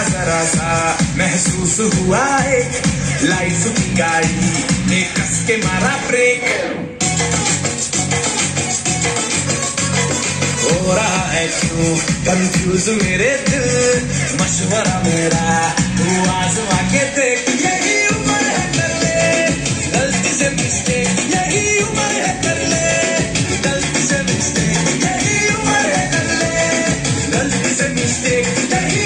जरा सा महसूस हुआ एक। लाइफ की गाड़ी ने कस के मारा ब्रेक हो रहा है क्यों? कंफ्यूज मेरे दिल। मशवरा मेरा, तू आजमा के देख। है गलती से है गलती से है गलती से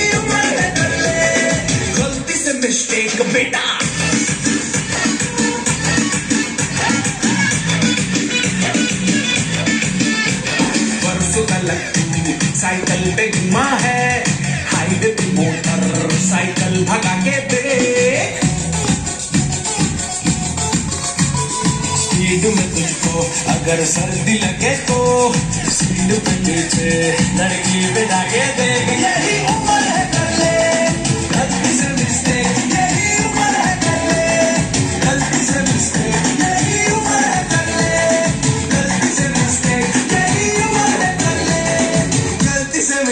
मिस्टेक बेटा। साइकिल पे घुमा है। हाईवे पे मोटर, साइकिल भगा के देख। स्पीड में तुझको अगर सर्दी लगे तो स्पीड पे नीचे लड़की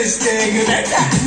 Christi güvende.